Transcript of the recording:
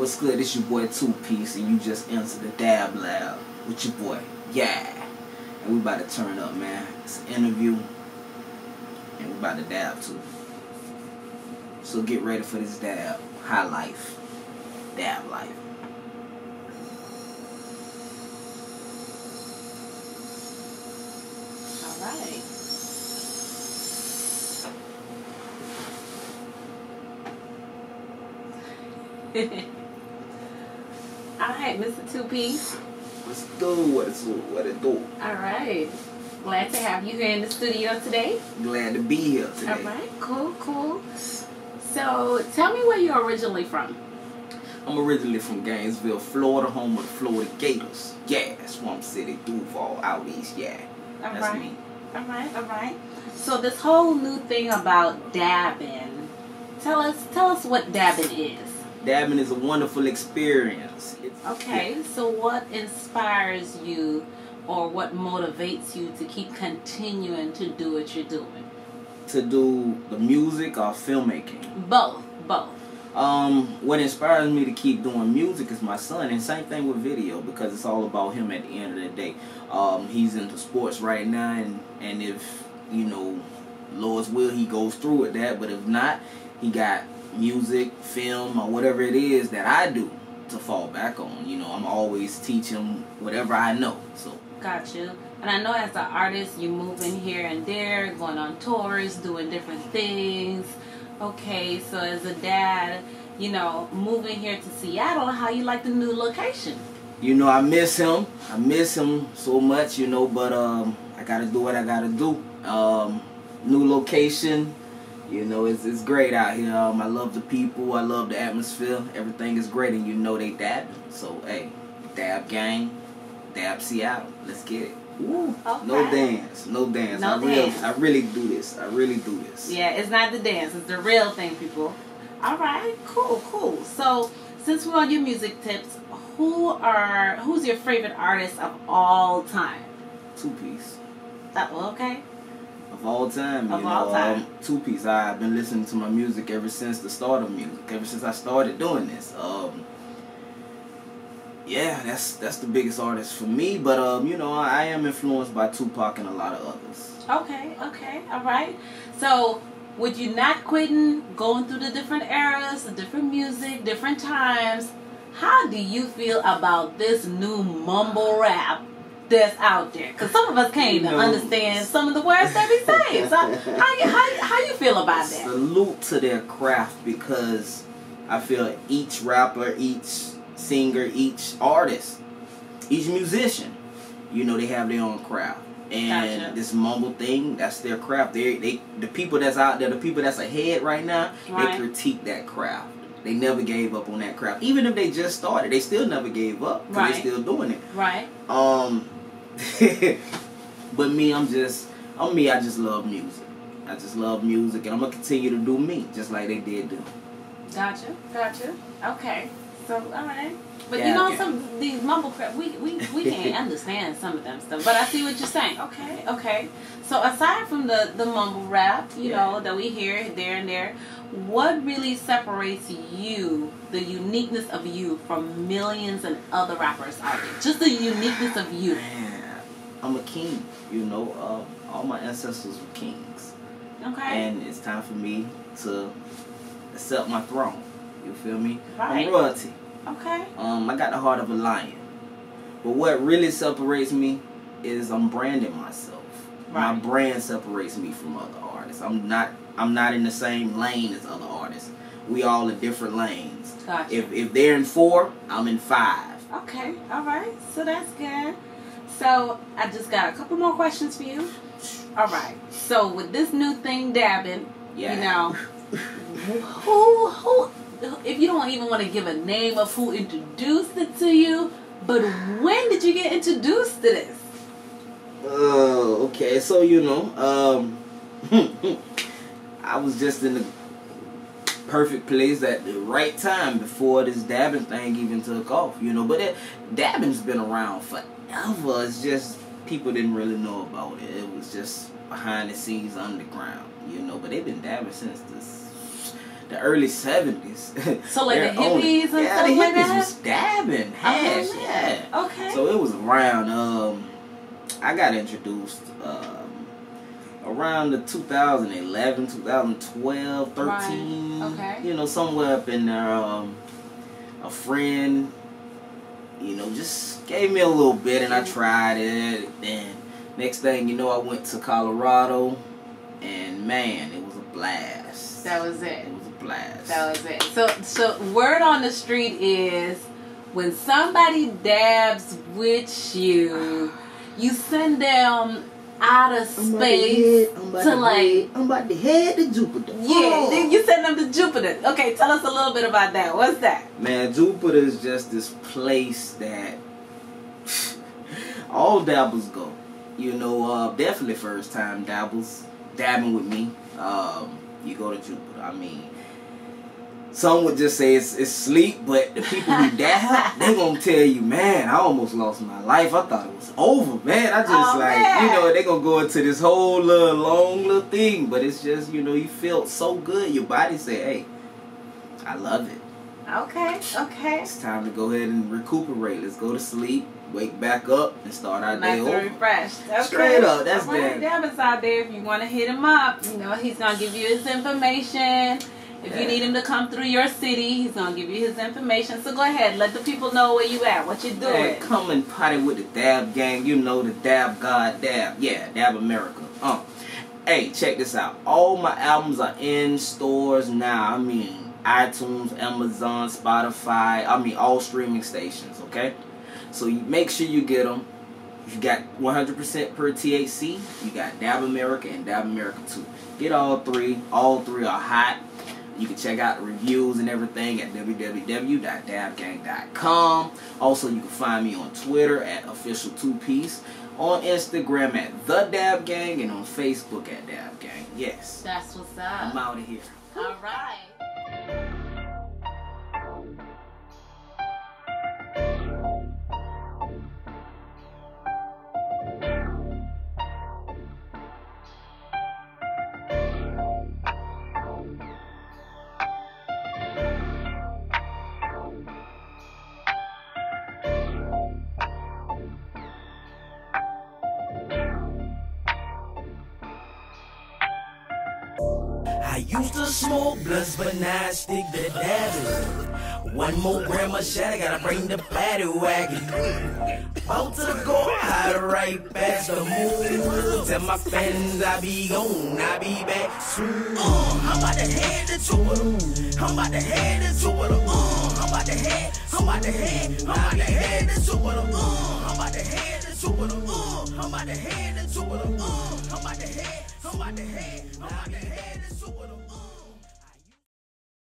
What's good? It's your boy Two Piece, and you just entered the Dab Lab with your boy, yeah. And we about to turn up, man. It's an interview, and we about to dab too. So get ready for this dab. High life, dab life. All right. All right, Mr. Two Piece. Let's do what it's what it do. All right. Glad to have you here in the studio today. Glad to be here today. All right, cool, cool. So, tell me where you're originally from. I'm originally from Gainesville, Florida, home of the Florida Gators. Yeah, Swamp City, Duval, out east. Yeah, All that's right. me. All right, all right. So this whole new thing about dabbing, tell us, tell us what dabbing is. Dabbing is a wonderful experience. It's, Okay, so what inspires you or what motivates you to keep continuing to do what you're doing? to do the music or filmmaking. Both, both. Um, what inspires me to keep doing music is my son, and same thing with video because it's all about him at the end of the day. Um, he's into sports right now, and and if you know, Lord's will, he goes through with that. But if not, he got music, film, or whatever it is that I do to fall back on. You know, I'm always teaching whatever I know. So Got you. And I know as an artist, you move in here and there, going on tours, doing different things. Okay, so as a dad, you know, moving here to Seattle, how you like the new location? you know, I miss him. I miss him so much, you know, but um, I gotta do what I gotta do. Um, new location, you know, it's, it's great out here. Um, I love the people. I love the atmosphere. Everything is great, and you know they dabbing. So hey, dab gang, dab Seattle. Let's get it. Woo. No dance, no dance. No I really, dance. I really do this. I really do this. Yeah, it's not the dance, it's the real thing, people. All right, cool, cool. So, since we're on your music tips, who are who's your favorite artist of all time? Two piece. Uh, okay. Of all time. You Of know, time. Um, two piece. I've been listening to my music ever since the start of music. Ever since I started doing this. Um, yeah, that's that's the biggest artist for me. But um, you know, I am influenced by Tupac and a lot of others. Okay, okay, all right. So, with you not quitting, going through the different eras, the different music, different times, how do you feel about this new mumble rap that's out there? Because some of us can't You know- understand some of the words they be saying. So, how you how, how you feel about that? Salute to their craft because I feel each rapper, each singer, each artist, each musician, you know, they have their own craft. And Gotcha. this mumble thing, that's their craft. They they the people that's out there, the people that's ahead right now, Right. they critique that craft. They never gave up on that craft. Even if they just started, they still never gave up. Right. They still doing it. Right. Um, but me, I'm just, I'm me. I just love music. I just love music, and I'm gonna continue to do me, just like they did do. Gotcha. Gotcha. Okay. So, all right. But Yeah, you know, yeah. some these mumble crap, we we we can't understand some of them stuff. But I see what you're saying. Okay. Okay. So aside from the the mumble rap, you Yeah. know, that we hear there and there, what really separates you, the uniqueness of you, from millions and other rappers out there? Just the uniqueness of you. Man, I'm a king. You know, uh, all my ancestors were kings, Okay. and it's time for me to accept my throne. You feel me? Right. I'm royalty. okay. Um, I got the heart of a lion. But what really separates me is I'm branding myself. Right. My brand separates me from other artists. I'm not I'm not in the same lane as other artists. We all in different lanes. Gotcha. If if they're in four, I'm in five. Okay, all right. So that's good. So I just got a couple more questions for you. All right. So with this new thing dabbing, Yeah. you know, who who if you don't even want to give a name of who introduced it to you, but when did you get introduced to this? Oh, okay. So you know, um, I was just in the perfect place at the right time before this dabbing thing even took off. You know, but it, dabbing's been around forever. It's just people didn't really know about it. It was just behind the scenes, underground. You know, but they've been dabbing since this the early seventies. So like the hippies and yeah, stuff the like hippies that? was dabbing hash. Oh, yeah. Okay. So it was around. Um, I got introduced um, around the 2011, 2012, 13. Right. Okay. You know, somewhere up in there. Um, a friend, you know, just gave me a little bit, and I tried it. Then next thing you know, I went to Colorado, and man, it was a blast. that was it. It was a blast. That was it. So, so word on the street is when somebody dabs with you, you send them out of I'm about space head- I'm about to like. head- I'm about to head to Jupiter. Yeah, Oh. then you send them to Jupiter. Okay, tell us a little bit about that. What's that? Man, Jupiter is just this place that all dabbles go. You know, uh, definitely first time dabbles, dabbing with me. Um, you go to Jupiter. I mean, some would just say it's, it's sleep, but the people who dab, they gonna tell you, man, I almost lost my life. I thought it was over, man. I just Oh, like, man. you know, they gonna go into this whole little long little thing, but it's just, you know, you felt so good. Your body say, hey, I love it. Okay, okay. It's time to go ahead and recuperate. Let's go to sleep, wake back up, and start our Nice day over. refreshed. Okay. Straight up, that's right, that. Dabba's out there. If you want to hit him up, you know he's gonna give you his information. If you need him to come through your city, he's gonna give you his information. So go ahead, let the people know where you at, what you Man, doing. come and party with the Dab Gang. You know the Dab God Dab. Yeah, Dab America. Uh. Hey, check this out. All my albums are in stores now. I mean, iTunes, Amazon, Spotify. I mean, all streaming stations. Okay, so you make sure you get them. You got 100% per THC. You got Dab America and Dab America 2. Get all three. All three are hot. You can check out the reviews and everything at www.dabgang.com. Also, you can find me on Twitter at official two piece, on Instagram at the Dab Gang, and on Facebook at Dab Gang. Yes, That's what's up. I'm out of here. All right. Used to smoke blunts, but now I stick to dabbing. One more of shot, I gotta bring the paddy wagon. About to go high right past the moon. Tell my fans I be gone, I be back soon. Uh, I'm about to head to Jupiter. I'm about to head to Jupiter. Uh, I'm about to head, I'm about to head, I'm about to head to Jupiter. Uh, I'm about to head into it, uh, I'm about to head into it, uh, I'm about to head, I'm about to head, I'm about to head into it, uh.